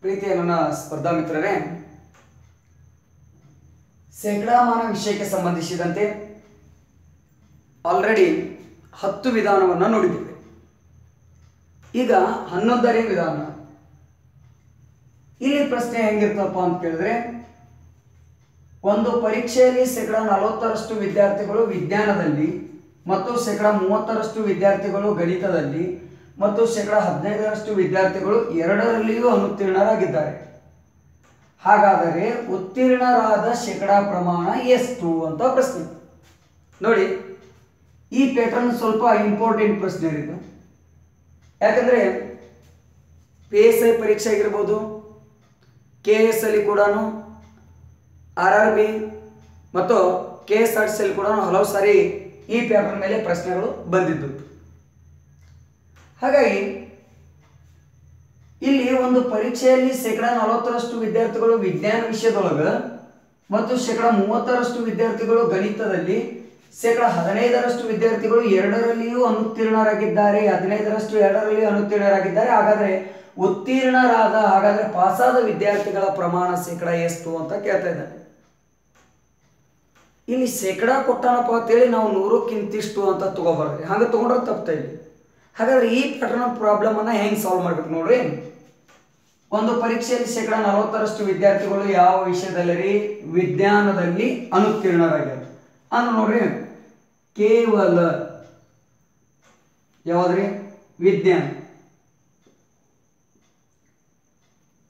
ಪ್ರೀತಿಯ ನನ್ನ ಸ್ಪರ್ಧಾ ಮಿತ್ರರೇ ಶೇಕಡಾಮಾನ ವಿಷಯಕ್ಕೆ ಸಂಬಂಧಿಸಿದಂತೆ ಆಲ್ರೆಡಿ ಹತ್ತು ವಿಧಾನವನ್ನು ನೋಡಿದ್ದೇವೆ. ಈಗ ಹನ್ನೊಂದನೇ ವಿಧಾನ. ಇಲ್ಲಿ ಪ್ರಶ್ನೆ ಹೆಂಗಿರ್ತಪ್ಪ ಅಂತ ಕೇಳಿದ್ರೆ, ಒಂದು ಪರೀಕ್ಷೆಯಲ್ಲಿ ಶೇಕಡ ನಲವತ್ತರಷ್ಟು ವಿದ್ಯಾರ್ಥಿಗಳು ವಿಜ್ಞಾನದಲ್ಲಿ ಮತ್ತು ಶೇಕಡ ಮೂವತ್ತರಷ್ಟು ವಿದ್ಯಾರ್ಥಿಗಳು ಗಣಿತದಲ್ಲಿ ಮತ್ತು ಶೇಕಡ ಹದಿನೈದರಷ್ಟು ವಿದ್ಯಾರ್ಥಿಗಳು ಎರಡರಲ್ಲಿಯೂ ಅನುತ್ತೀರ್ಣರಾಗಿದ್ದಾರೆ. ಹಾಗಾದರೆ ಉತ್ತೀರ್ಣರಾದ ಶೇಕಡ ಪ್ರಮಾಣ ಎಷ್ಟು ಅಂತ ಪ್ರಶ್ನೆ. ನೋಡಿ, ಈ ಪ್ಯಾಟರ್ನ್ ಸ್ವಲ್ಪ ಇಂಪಾರ್ಟೆಂಟ್ ಪ್ರಶ್ನೆ ಇದು ಯಾಕಂದರೆ ಪಿ ಎಸ್ ಐ ಪರೀಕ್ಷೆ ಆಗಿರ್ಬೋದು ಕೆ ಎಸ್ ಅಲ್ಲಿ ಕೂಡ ಆರ್ ಆರ್ ಬಿ ಮತ್ತು ಕೆ ಎಸ್ ಆರ್ ಸಿ ಅಲ್ಲಿ ಕೂಡ ಹಲವು ಸಾರಿ ಈ ಪೇಪರ್ ಮೇಲೆ ಪ್ರಶ್ನೆಗಳು ಬಂದಿದ್ದು. ಹಾಗಾಗಿ ಇಲ್ಲಿ ಒಂದು ಪರೀಕ್ಷೆಯಲ್ಲಿ ಶೇಕಡಾ ನಲವತ್ತರಷ್ಟು ವಿದ್ಯಾರ್ಥಿಗಳು ವಿಜ್ಞಾನ ವಿಷಯದೊಳಗೆ ಮತ್ತು ಶೇಕಡ ಮೂವತ್ತರಷ್ಟು ವಿದ್ಯಾರ್ಥಿಗಳು ಗಣಿತದಲ್ಲಿ, ಶೇಕಡ ಹದಿನೈದರಷ್ಟು ವಿದ್ಯಾರ್ಥಿಗಳು ಎರಡರಲ್ಲಿಯೂ ಅನುತ್ತೀರ್ಣರಾಗಿದ್ದಾರೆ, ಹದಿನೈದರಷ್ಟು ಎರಡರಲ್ಲಿಯೂ ಅನುತ್ತೀರ್ಣರಾಗಿದ್ದಾರೆ. ಹಾಗಾದರೆ ಉತ್ತೀರ್ಣರಾದ, ಹಾಗಾದರೆ ಪಾಸಾದ ವಿದ್ಯಾರ್ಥಿಗಳ ಪ್ರಮಾಣ ಶೇಕಡ ಎಷ್ಟು ಅಂತ ಕೇಳ್ತಾ ಇದ್ದಾರೆ. ಇಲ್ಲಿ ಶೇಕಡ ಕೊಟ್ಟಾನಪ್ಪ ಅಂತೇಳಿ ನಾವು ನೂರಕ್ಕಿಂತಿಷ್ಟು ಅಂತ ತಗೋಬಾರ್ದು. ಹಾಗೆ ತಗೊಂಡ್ರೆ ತಪ್ತಾ ಇಲ್ಲಿ? ಹಾಗಾದ್ರೆ ಈ ಪ್ಯಾಟರ್ನ್ ಪ್ರಾಬ್ಲಮನ್ನು ಹೆಂಗೆ ಸಾಲ್ವ್ ಮಾಡ್ಬೇಕು ನೋಡ್ರಿ? ಒಂದು ಪರೀಕ್ಷೆಯಲ್ಲಿ ಶೇಕಡ ನಲವತ್ತರಷ್ಟು ವಿದ್ಯಾರ್ಥಿಗಳು ಯಾವ ವಿಷಯದಲ್ಲಿ ರೀ ವಿಜ್ಞಾನದಲ್ಲಿ ಅನುತ್ತೀರ್ಣರಾಗ್ಯಾರ. ಅಂದ್ರೆ ನೋಡ್ರಿ, ಕೇವಲ ಯಾವ್ದ್ರಿ? ವಿಜ್ಞಾನ.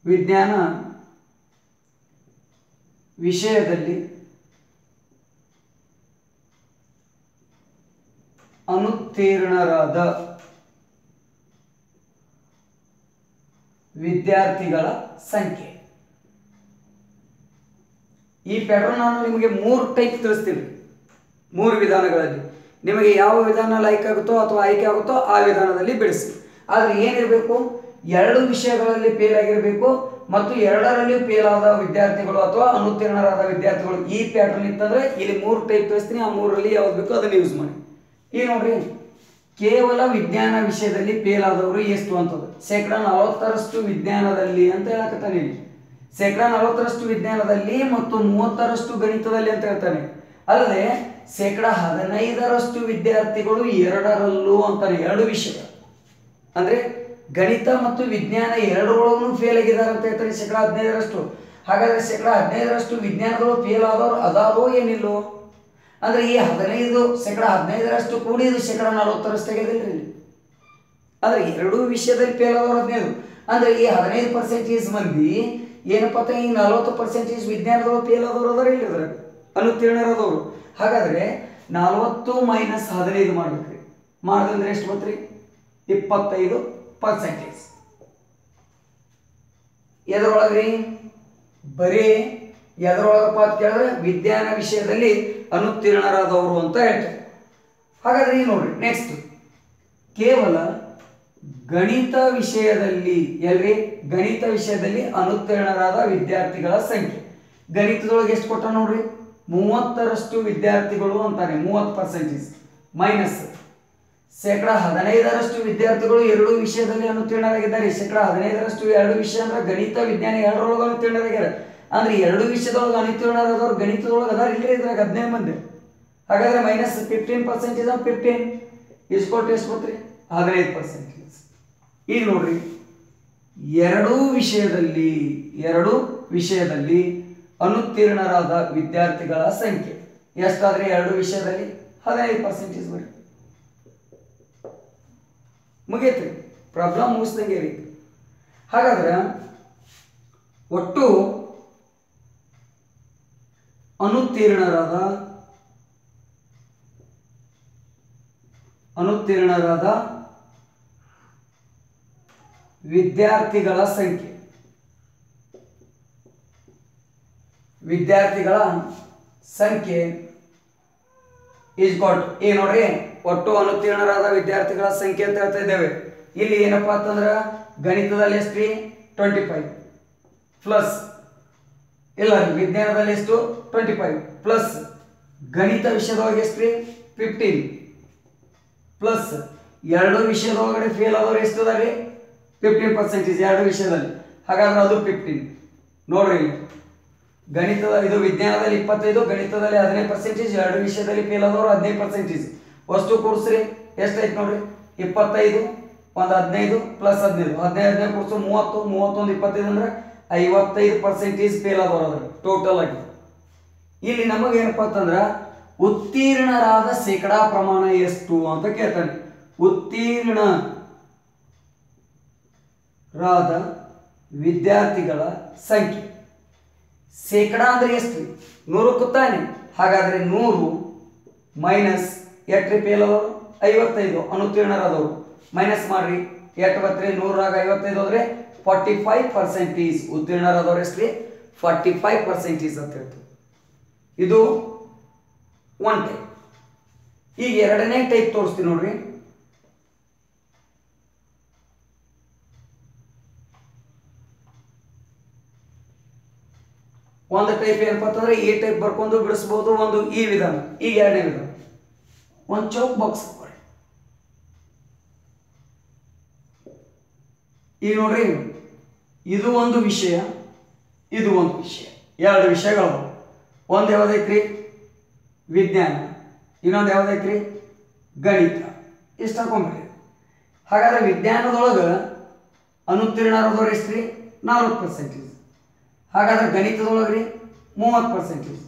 ವಿಜ್ಞಾನ ವಿಷಯದಲ್ಲಿ ಅನುತ್ತೀರ್ಣರಾದ ವಿದ್ಯಾರ್ಥಿಗಳ ಸಂಖ್ಯೆ. ಈ ಪ್ಯಾಟರ್ನ್ ನಾನು ನಿಮಗೆ ಮೂರು ಟೈಪ್ ತಿಳಿಸ್ತೀನಿ. ಮೂರು ವಿಧಾನಗಳಲ್ಲಿ. ನಿಮಗೆ ಯಾವ ವಿಧಾನ ಲೈಕ್ ಆಗುತ್ತೋ ಅಥವಾ ಆಯ್ಕೆ ಆಗುತ್ತೋ ಆ ವಿಧಾನದಲ್ಲಿ ಬಿಡಿಸಿ. ಆದರೆ ಏನಿರಬೇಕು? ಎರಡು ವಿಷಯಗಳಲ್ಲಿ ಫೇಲ್ ಆಗಿರಬೇಕು ಮತ್ತು ಎರಡರಲ್ಲಿ ಫೇಲ್ ಆದ ವಿದ್ಯಾರ್ಥಿಗಳು ಅಥವಾ ಅನುತ್ತೀರ್ಣರಾದ ವಿದ್ಯಾರ್ಥಿಗಳು ಈ ಪ್ಯಾಟರ್ನ್ ಇತ್ತಂದ್ರೆ ಇಲ್ಲಿ ಮೂರು ಟೈಪ್ ತಿಳಿಸ್ತೀನಿ. ಆ ಮೂರಲ್ಲಿ ಯಾವ್ದು ಬೇಕೋ ಅದನ್ನು ಯೂಸ್ ಮಾಡಿ. ಈಗ ನೋಡ್ರಿ. ಕೇವಲ ವಿಜ್ಞಾನ ವಿಷಯದಲ್ಲಿ ಫೇಲ್ ಆದವರು ಎಷ್ಟು ಅಂತದ್ದು? ಶೇಕಡ ನಲವತ್ತರಷ್ಟು ವಿಜ್ಞಾನದಲ್ಲಿ ಅಂತ ಹೇಳಕತ್ತಾನೆ ಶೇಕಡ ನಲವತ್ತರಷ್ಟು ವಿಜ್ಞಾನದಲ್ಲಿ ಮತ್ತು ಮೂವತ್ತರಷ್ಟು ಗಣಿತದಲ್ಲಿ ಅಂತ ಹೇಳ್ತಾನೆ. ಅಲ್ಲದೆ, ಶೇಕಡ ಹದಿನೈದರಷ್ಟು ವಿದ್ಯಾರ್ಥಿಗಳು ಎರಡರಲ್ಲೂ ಅಂತಾನೆ, ಎರಡು ವಿಷಯ. ಅಂದ್ರೆ, ಗಣಿತ ಮತ್ತು ವಿಜ್ಞಾನ ಎರಡರೊಳಗೂ ಫೇಲ್ ಆಗಿದ್ದಾರೆ ಅಂತ ಹೇಳ್ತಾರೆ ಶೇಕಡ ಹದಿನೈದರಷ್ಟು. ಹಾಗಾದ್ರೆ ಶೇಕಡ ಹದಿನೈದರಷ್ಟು ವಿಜ್ಞಾನಗಳು ಫೇಲ್ ಆದವರು ಅದಾರೋ ಏನಿಲ್ಲೋ? ಅಂದ್ರೆ ಈ ಹದಿನೈದು ಶೇಕಡ, ಹದಿನೈದರಷ್ಟು ಕೂಡಿ ಇದು ಶೇಕಡ ನಲವತ್ತರಷ್ಟು ಆಗಿದಿಲ್ಲ ಇಲ್ಲಿ. ಅಂದ್ರೆ ಎರಡೂ ವಿಷಯದಲ್ಲಿ ಫೇಲ್ ಆದವರು ಹದಿನೈದು. ಅಂದ್ರೆ ಈ ಹದಿನೈದು ಪರ್ಸೆಂಟೇಜ್ ಮಂದಿ ಏನಪ್ಪ ಅಂತ ಈ ನಲವತ್ತು ಪರ್ಸೆಂಟೇಜ್ ವಿಜ್ಞಾನದವರು ಫೇಲ್ ಆದವರು ಅದಾರ ಇಲ್ಲ ಅದ್ರಾಗ ಅನುತ್ತೀರ್ಣರಾದವರು. ಹಾಗಾದ್ರೆ ನಲವತ್ತು ಮೈನಸ್ ಹದಿನೈದು ಮಾಡ್ಬೇಕ್ರಿ. ಮಾಡಿದ್ರೆ ಎಷ್ಟು ಬಂತ್ರಿ? ಇಪ್ಪತ್ತೈದು ಪರ್ಸೆಂಟೇಜ್ ಎದರೊಳಗ್ರಿ? ಬರೀ ಎದರೊಳಗಪ್ಪ ಅಂತ ಕೇಳಿದ್ರೆ ವಿಜ್ಞಾನ ವಿಷಯದಲ್ಲಿ ಅನುತ್ತೀರ್ಣರಾದವರು ಅಂತ ಹೇಳ್ತಾರೆ. ಹಾಗಾದ್ರೆ ಈಗ ನೋಡ್ರಿ ನೆಕ್ಸ್ಟ್ ಕೇವಲ ಗಣಿತ ವಿಷಯದಲ್ಲಿ, ಎಲ್ರಿ? ಗಣಿತ ವಿಷಯದಲ್ಲಿ ಅನುತ್ತೀರ್ಣರಾದ ವಿದ್ಯಾರ್ಥಿಗಳ ಸಂಖ್ಯೆ. ಗಣಿತದೊಳಗೆ ಎಷ್ಟು ಕೊಟ್ಟ ನೋಡ್ರಿ? ಮೂವತ್ತರಷ್ಟು ವಿದ್ಯಾರ್ಥಿಗಳು ಅಂತಾನೆ ಮೂವತ್ತು ಪರ್ಸೆಂಟೇಜ್ ಮೈನಸ್ ಶೇಕಡ ಹದಿನೈದರಷ್ಟು ವಿದ್ಯಾರ್ಥಿಗಳು ಎರಡು ವಿಷಯದಲ್ಲಿ ಅನುತ್ತೀರ್ಣರಾಗಿದ್ದಾರೆ. ಶೇಕಡ ಹದಿನೈದರಷ್ಟು ಎರಡು ವಿಷಯ ಅಂದ್ರೆ ಗಣಿತ, ವಿಜ್ಞಾನ ಎರಡರೊಳಗೆ ಅನುತ್ತೀರ್ಣರಾಗ್ಯಾರ. ಅಂದ್ರೆ ಎರಡು ವಿಷಯದೊಳಗೆ ಅನಿತೀರ್ಣರಾದವ್ರು ಗಣಿತದೊಳಗೆ ಅದಾರ ಇಲ್ಲರಿ ಇದ್ರಾಗ ಹದಿನೈದು ಮಂದಿ. ಹಾಗಾದ್ರೆ minus fifteen percentage of fifteen ಇಸ್ಕೊಟ್ಟು ಎಷ್ಟು ಕೊಟ್ರಿ ಹದಿನೈದು ಪರ್ಸೆಂಟೇಜ್ ಈಗ ನೋಡ್ರಿ, ಎರಡೂ ವಿಷಯದಲ್ಲಿ, ಎರಡು ವಿಷಯದಲ್ಲಿ ಅನುತ್ತೀರ್ಣರಾದ ವಿದ್ಯಾರ್ಥಿಗಳ ಸಂಖ್ಯೆ. ಎಷ್ಟಾದ್ರೆ ಎರಡು ವಿಷಯದಲ್ಲಿ? ಹದಿನೈದು ಪರ್ಸೆಂಟೇಜ್ ಬರ್ರಿ ಮುಗೀತ್ರಿ ಪ್ರಾಬ್ಲಮ್ ಮುಗಿಸ್ದಂಗೆ ರೀ ಹಾಗಾದ್ರೆ, ಒಟ್ಟು ಅನುತ್ತೀರ್ಣರಾದ ಅನುತ್ತೀರ್ಣರಾದ ವಿದ್ಯಾರ್ಥಿಗಳ ಸಂಖ್ಯೆ. ವಿದ್ಯಾರ್ಥಿಗಳ ಸಂಖ್ಯೆ ಈಸ್ ಗಾಟ್ ಈ ನೋಡ್ರಿ, ಒಟ್ಟು ಅನುತ್ತೀರ್ಣರಾದ ವಿದ್ಯಾರ್ಥಿಗಳ ಸಂಖ್ಯೆ ಅಂತ ಹೇಳ್ತಾ ಇದ್ದೇವೆ. ಇಲ್ಲಿ ಏನಪ್ಪಾ ಅಂತಂದ್ರೆ ಗಣಿತದಲ್ಲಿ ಎಷ್ಟ್ರಿ? ಟ್ವೆಂಟಿ ಫೈವ್ ಪ್ಲಸ್ ಇಲ್ಲ, ವಿಜ್ಞಾನದಲ್ಲಿ ಎಷ್ಟು? ಟ್ವೆಂಟಿ ಫೈವ್ ಪ್ಲಸ್ ಗಣಿತ ವಿಷಯದೊಳಗೆ ಎಷ್ಟು ರೀ? ಫಿಫ್ಟೀನ್ ಪ್ಲಸ್ ಎರಡು ವಿಷಯದೊಳಗಡೆ ಫೇಲ್ ಆದವ್ರು ಎಷ್ಟು ರೀ ಫಿಫ್ಟೀನ್ ಪರ್ಸೆಂಟೇಜ್ ಎರಡು ವಿಷಯದಲ್ಲಿ. ಹಾಗಾದ್ರೆ ಅದು ಫಿಫ್ಟೀನ್ ನೋಡ್ರಿ. ಗಣಿತದ, ಇದು ವಿಜ್ಞಾನದಲ್ಲಿ ಇಪ್ಪತ್ತೈದು, ಗಣಿತದಲ್ಲಿ ಹದಿನೈದು ಪರ್ಸೆಂಟೇಜ್ ಎರಡು ವಿಷಯದಲ್ಲಿ ಫೇಲ್ ಆದವರು ಹದಿನೈದು ಪರ್ಸೆಂಟೇಜ್ ವಸ್ತು ಎಷ್ಟು ಎಷ್ಟೈತೆ ನೋಡ್ರಿ? ಇಪ್ಪತ್ತೈದು, ಒಂದು ಹದಿನೈದು ಪ್ಲಸ್ ಹದಿನೈದು. ಹದಿನೈದು ಹದಿನೈದು ಕೊಡ್ಸು ಮೂವತ್ತು, ಮೂವತ್ತೊಂದು ಇಪ್ಪತ್ತೈದು ಅಂದ್ರೆ ಐವತ್ತೈದು ಪರ್ಸೆಂಟೇಜ್ ಫೇಲ್ ಆದವರು ಟೋಟಲ್ ಆಗಿ. ಇಲ್ಲಿ ನಮಗೆ ಏನಪ್ಪ ಅಂತಂದ್ರೆ, ಉತ್ತೀರ್ಣರಾದ ಶೇಕಡಾ ಪ್ರಮಾಣ ಎಷ್ಟು ಅಂತ ಕೇಳ್ತಾನೆ. ಉತ್ತೀರ್ಣ ರಾದ ವಿದ್ಯಾರ್ಥಿಗಳ ಸಂಖ್ಯೆ. ಶೇಕಡಾ ಅಂದ್ರೆ ಎಷ್ಟು? ನೂರು ತಾನೆ. ಹಾಗಾದ್ರೆ ನೂರು ಮೈನಸ್ ಎಟ್ರಿ ಫೇಲ್ ಆದವರು? ಐವತ್ತೈದು. ಅನುತ್ತೀರ್ಣರಾದವರು. ಮೈನಸ್ ಮಾಡ್ರಿ. ಎಷ್ಟು ಬರ್ತೀರಿ? ನೂರಾಗ ಐವತ್ತೈದು ಹೋದ್ರೆ? ಫಾರ್ಟಿ ಫೈವ್ ಪರ್ಸೆಂಟೇಜ್ ಎಷ್ಟು ರೀ ಫಾರ್ಟಿ ಫೈವ್ ಪರ್ಸೆಂಟೇಜ್ ಅಂತ ಹೇಳ್ತೀವಿ. ಇದು ಒನ್ ಟೈಪ್ ಈಗ ಎರಡನೇ ಟೈಪ್ ತೋರಿಸ್ತೀನಿ ನೋಡ್ರಿ. ಒಂದು ಟೈಪ್ ಏನಪ್ಪ ಅಂತಂದ್ರೆ ಈ ಟೈಪ್ ಬರ್ಕೊಂಡು ಬಿಡಿಸ್ಬೋದು ಒಂದು ಈ ವಿಧಾನ ಈಗ ಎರಡನೇ ವಿಧಾನ. ಒಂದು ಚೌಕ್ ಬಾಕ್ಸ್ ಈಗ ನೋಡ್ರಿ, ಇದು ಒಂದು ವಿಷಯ, ಇದು ಒಂದು ವಿಷಯ. ಎರಡು ವಿಷಯಗಳು. ಒಂದು ಯಾವ್ದೈತ್ರಿ? ವಿಜ್ಞಾನ. ಇನ್ನೊಂದು ಯಾವ್ದೈತ್ರಿ? ಗಣಿತ. ಇಷ್ಟು ಹಾಕೊಂಡ್ರಿ ಹಾಗಾದ್ರೆ ವಿಜ್ಞಾನದೊಳಗೆ ಅನುತ್ತೀರ್ಣರದವ್ರು ಎಷ್ಟು ರೀ ನಾಲ್ಕು ಪರ್ಸೆಂಟೇಜ್ ಹಾಗಾದ್ರೆ ಗಣಿತದೊಳಗೆ ರೀ ಮೂವತ್ತು ಪರ್ಸೆಂಟೇಜ್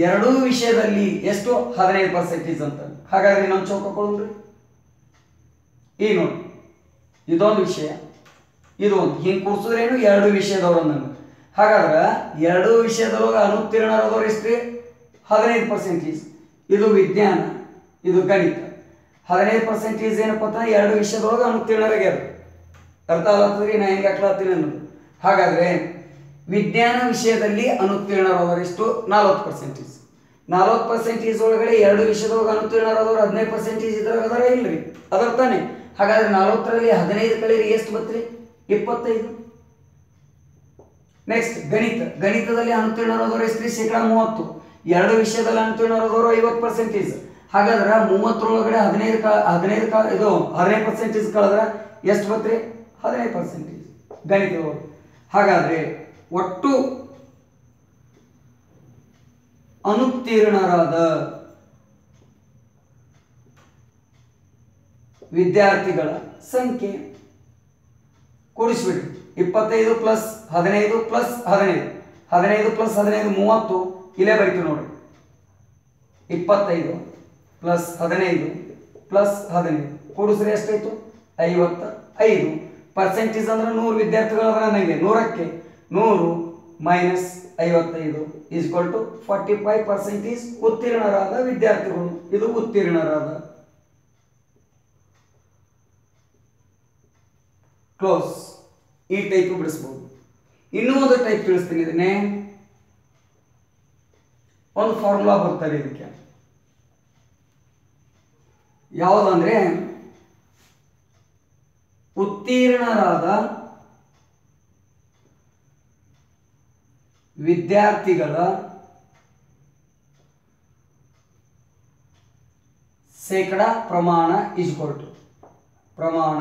ಎರಡೂ ವಿಷಯದಲ್ಲಿ ಎಷ್ಟು? ಹದಿನೈದು ಪರ್ಸೆಂಟೇಜ್ ಅಂತ. ಹಾಗಾದ್ರೆ ನಮ್ಮ ಚೌಕ ಕೊಡೋದ್ರಿ. ಈ ನೋಡಿ ಇದೊಂದು ವಿಷಯ. ಇದು ಹಿಂಗೆ ಕೂರ್ಸಿದ್ರೇನು ಎರಡು ವಿಷಯದವ್ರು ಅಂದಂಗೆ ಹಾಗಾದ್ರೆ ಎರಡು ವಿಷಯದೊಳಗೆ ಅನುತ್ತೀರ್ಣರಾದವ್ರು ಎಷ್ಟು ರೀ ಹದಿನೈದು ಪರ್ಸೆಂಟೇಜ್ ಇದು ವಿಜ್ಞಾನ, ಇದು ಗಣಿತ. ಹದಿನೈದು ಪರ್ಸೆಂಟೇಜ್ ಏನಪ್ಪ ಅಂತಂದ್ರೆ ಎರಡು ವಿಷಯದೊಳಗೆ ಅನುತ್ತೀರ್ಣರಾಗ್ಯಾರ ಅರ್ಥ ಆಗ್ತದ್ರಿ ನಾ ಹೆಂಗೆ ಹಾಕ್ಲಾತೀನಿ ಅನ್ನೋದು. ಹಾಗಾದ್ರೆ ವಿಜ್ಞಾನ ವಿಷಯದಲ್ಲಿ ಅನುತ್ತೀರ್ಣರಾದವರು ಎಷ್ಟು? ನಲ್ವತ್ತು ಪರ್ಸೆಂಟೇಜ್ ನಾಲ್ವತ್ತು ಪರ್ಸೆಂಟೇಜ್ ಒಳಗಡೆ ಎರಡು ವಿಷಯದೊಳಗೆ ಅನುತ್ತೀರ್ಣರಾದವ್ರು ಹದಿನೈದು ಪರ್ಸೆಂಟೇಜ್ ಇದ್ರಾಗ ಅದಾರ ಇಲ್ರಿ? ಅದರ ತಾನೆ ಹಾಗಾದ್ರೆ ನಲ್ವತ್ತರಲ್ಲಿ ಹದಿನೈದು ಕಳೆಯರಿ, ಎಷ್ಟು ಬತ್ರಿ? ಇಪ್ಪತ್ತೈದು. ನೆಕ್ಸ್ಟ್ ಗಣಿತ. ಗಣಿತದಲ್ಲಿ ಅನುತ್ತೀರ್ಣರಾದವರು ಎಷ್ಟು ಶೇಕಡ ಮೂವತ್ತು. ಎರಡು ವಿಷಯದಲ್ಲಿ ಅನುತ್ತೀರ್ಣರಾದವರು ಐವತ್ತು ಪರ್ಸೆಂಟೇಜ್ ಹಾಗಾದ್ರೆ ಮೂವತ್ತರೊಳಗಡೆ ಹದಿನೈದು ಕಾ ಹದಿನೈದು ಕಾ ಇದು ಹದಿನೈದು ಪರ್ಸೆಂಟೇಜ್ ಕಳೆದ್ರೆ ಎಷ್ಟು ಬತ್ರಿ? ಹದಿನೈದು ಪರ್ಸೆಂಟೇಜ್ ಗಣಿತದವರು ಹಾಗಾದ್ರೆ ಒಟ್ಟು ಅನುತ್ತೀರ್ಣರಾದ ವಿದ್ಯಾರ್ಥಿಗಳ ಸಂಖ್ಯೆ ಕೂಡಿಸ್ಬಿಡಿ ಇಪ್ಪತ್ತೈದು ಪ್ಲಸ್ ಹದಿನೈದು ಪ್ಲಸ್ ಹದಿನೈದು. ಹದಿನೈದು ಪ್ಲಸ್ ಹದಿನೈದು ಮೂವತ್ತು. ಇಲ್ಲೇ ಬರೀತೀವಿ ನೋಡಿ. ಇಪ್ಪತ್ತೈದು ಪ್ಲಸ್ ಹದಿನೈದು ಪ್ಲಸ್ ಹದಿನೈದು. ಕೂಡಿಸ್ರೆ ಎಷ್ಟಾಯ್ತು? ಐವತ್ತ ಐದು ಪರ್ಸೆಂಟೇಜ್ ಅಂದ್ರೆ ನೂರು ವಿದ್ಯಾರ್ಥಿಗಳು ಅದರ ನನಗೆ ನೂರಕ್ಕೆ ನೂರು ಮೈನಸ್ ಐವತ್ತೈದು equal to forty five percentage ಉತ್ತೀರ್ಣರಾದ ವಿದ್ಯಾರ್ಥಿಗಳು. ಇದು ಉತ್ತೀರ್ಣರಾದ. ಕ್ಲೋಸ್ ಈ ಟೈಪ್ ಬಿಡಿಸ್ಬೋದು. ಇನ್ನೂ ಒಂದು ಟೈಪ್ ತಿಳಿಸ್ತೀನಿ ಇದನ್ನೇ. ಒಂದು ಫಾರ್ಮುಲಾ ಬರ್ತಾರೆ ಇದಕ್ಕೆ. ಯಾವುದಂದ್ರೆ ಉತ್ತೀರ್ಣರಾದ ವಿದ್ಯಾರ್ಥಿಗಳ ಶೇಕಡ ಪ್ರಮಾಣ ಇಸ್ಕೊಟ್ಟು ಪ್ರಮಾಣ.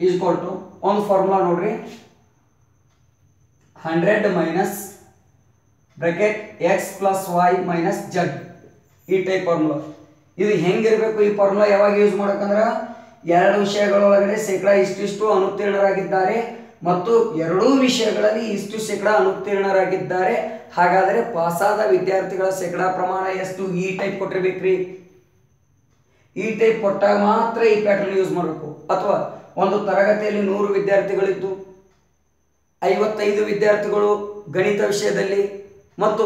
ಈಜ್ಕೊಲ್ ಟು ಒಂದು ಫಾರ್ಮುಲಾ ನೋಡ್ರಿ. Hundred minus bracket X plus Y minus Z ಈ ಟೈಪ್ ಫಾರ್ಮುಲಾ ಇದು ಹೆಂಗಿರಬೇಕು ಈ ಫಾರ್ಮುಲಾ ಯಾವಾಗ ಯೂಸ್ ಮಾಡಬೇಕಂದ್ರೆ ಎರಡು ವಿಷಯಗಳೊಳಗಡೆ ಶೇಕಡ ಇಷ್ಟಿಷ್ಟು ಅನುತ್ತೀರ್ಣರಾಗಿದ್ದಾರೆ ಮತ್ತು ಎರಡೂ ವಿಷಯಗಳಲ್ಲಿ ಇಷ್ಟು ಶೇಕಡ ಅನುತ್ತೀರ್ಣರಾಗಿದ್ದಾರೆ. ಹಾಗಾದರೆ ಪಾಸಾದ ವಿದ್ಯಾರ್ಥಿಗಳ ಶೇಕಡ ಪ್ರಮಾಣ ಎಷ್ಟು? ಈ ಟೈಪ್ ಕೊಟ್ಟಿರ್ಬೇಕ್ರಿ. ಈ ಟೈಪ್ ಕೊಟ್ಟಾಗ ಮಾತ್ರ ಈ ಪ್ಯಾಟರ್ನ್ ಯೂಸ್ ಮಾಡಬೇಕು. ಅಥವಾ ಒಂದು ತರಗತಿಯಲ್ಲಿ ನೂರು ವಿದ್ಯಾರ್ಥಿಗಳಿದ್ದು, ಐವತ್ತೈದು ವಿದ್ಯಾರ್ಥಿಗಳು ಗಣಿತ ವಿಷಯದಲ್ಲಿ ಮತ್ತು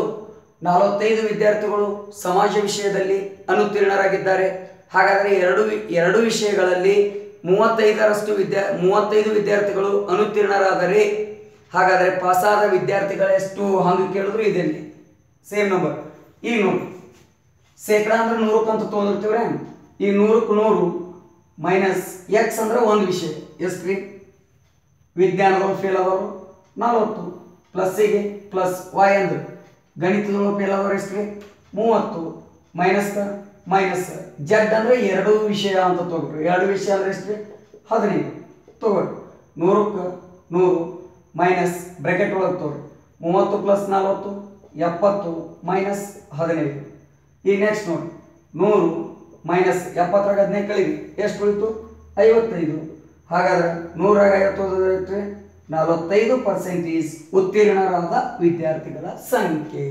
ನಲವತ್ತೈದು ವಿದ್ಯಾರ್ಥಿಗಳು ಸಮಾಜ ವಿಷಯದಲ್ಲಿ ಅನುತ್ತೀರ್ಣರಾಗಿದ್ದಾರೆ. ಹಾಗಾದರೆ ಎರಡು ಎರಡು ವಿಷಯಗಳಲ್ಲಿ ಮೂವತ್ತೈದರಷ್ಟು ವಿದ್ಯಾ, ಮೂವತ್ತೈದು ವಿದ್ಯಾರ್ಥಿಗಳು ಅನುತ್ತೀರ್ಣರಾದರೆ, ಹಾಗಾದರೆ ಪಾಸಾದ ವಿದ್ಯಾರ್ಥಿಗಳೆಷ್ಟು ಹಂಗೆ ಕೇಳಿದ್ರು ಇದೆಲ್ಲಿ ಸೇಮ್ ನಂಬರ್ ಈಗ ನೋಡಿ. ಶೇಕಡ ಅಂದ್ರೆ ನೂರಕ್ಕಂತ ತೊಗೊಂಡಿರ್ತೀವ್ರೆ? ಈ ನೂರಕ್ಕೆ ನೂರು ಮೈನಸ್ ಎಕ್ಸ್ ಅಂದ್ರೆ ಒಂದು ವಿಷಯ. ಎಷ್ಟು ರೀ ವಿಜ್ಞಾನದೊಳಗೆ ಫೇಲ್ ಆದವರು ನಲವತ್ತು. ಪ್ಲಸ್ಸಿಗೆ ಪ್ಲಸ್ ವೈ ಅಂದ್ರೆ ಗಣಿತದೊಳಗೆ ಫೇಲ್ ಆದವರು ಎಷ್ಟು ರೀ ಮೂವತ್ತು. ಮೈನಸ್ ಮೈನಸ್ ಜಡ್ ಅಂದರೆ ಎರಡು ವಿಷಯ ಅಂತ ತೊಗೊಳ್ರಿ. ಎರಡು ವಿಷಯ ಅಂದರೆ ಎಷ್ಟು ರೀ ಹದಿನೈದು. ತೊಗೊಳ್ರಿ. ನೂರಕ್ಕೆ ನೂರು. ಮೈನಸ್ ಬ್ರ್ಯಾಕೆಟ್ ಒಳಗೆ ತೊಗೊಳ್ರಿ. ಮೂವತ್ತು ಪ್ಲಸ್ ನಲವತ್ತು. ಎಪ್ಪತ್ತು. ಮೈನಸ್ ಹದಿನೈದು. ಈ ನೆಕ್ಸ್ಟ್ ನೋಡಿ. ನೂರು. ಮೈನಸ್ ಎಪ್ಪತ್ತರಾಗ ಹದಿನೈದು ಕಳಿವಿ ಎಷ್ಟು ಉಳಿತು ಐವತ್ತೈದು. ಹಾಗಾದ್ರೆ ನೂರಾಗ ಐವತ್ತು ನಲವತ್ತೈದು ಪರ್ಸೆಂಟೇಜ್ ಉತ್ತೀರ್ಣರಾದ ವಿದ್ಯಾರ್ಥಿಗಳ ಸಂಖ್ಯೆ.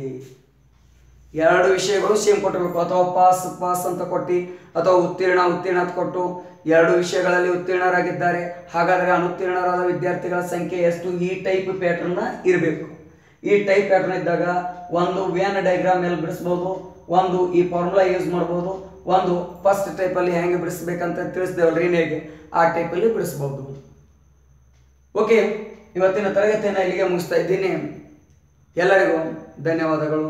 ಎರಡು ವಿಷಯಗಳು ಸೇಮ್ ಕೊಟ್ಟಿರಬೇಕು. ಅಥವಾ ಪಾಸ್ ಪಾಸ್ ಅಂತ ಕೊಟ್ಟು, ಅಥವಾ ಉತ್ತೀರ್ಣ ಉತ್ತೀರ್ಣ ಅಂತ ಕೊಟ್ಟು ಎರಡು ವಿಷಯಗಳಲ್ಲಿ ಉತ್ತೀರ್ಣರಾಗಿದ್ದಾರೆ. ಹಾಗಾದರೆ ಅನುತ್ತೀರ್ಣರಾದ ವಿದ್ಯಾರ್ಥಿಗಳ ಸಂಖ್ಯೆ ಎಷ್ಟು? ಈ ಟೈಪ್ ಪ್ಯಾಟರ್ನ್ ಇರಬೇಕು. ಈ ಟೈಪ್ ಪ್ಯಾಟರ್ನ್ ಇದ್ದಾಗ ಒಂದು ವ್ಯಾನ್ ಡೈಗ್ರಾಮ್ ಎಲ್ಲಿ ಬಿಡಿಸ್ಬೋದು? ಒಂದು ಈ ಫಾರ್ಮುಲಾ ಯೂಸ್ ಮಾಡ್ಬೋದು. ಒಂದು ಫಸ್ಟ್ ಟೈಪಲ್ಲಿ ಹೆಂಗೆ ಬಿಡಿಸ್ಬೇಕಂತ ತಿಳಿಸ್ದೇವಲ್ರಿ ರೀನೇಗೆ ಆ ಟೈಪಲ್ಲಿ ಬಿಡಿಸ್ಬೋದು. ಓಕೆ ಇವತ್ತಿನ ತರಗತಿಯನ್ನು ಇಲ್ಲಿಗೆ ಮುಗಿಸ್ತಾ ಇದ್ದೀನಿ. ಎಲ್ಲರಿಗೂ ಧನ್ಯವಾದಗಳು.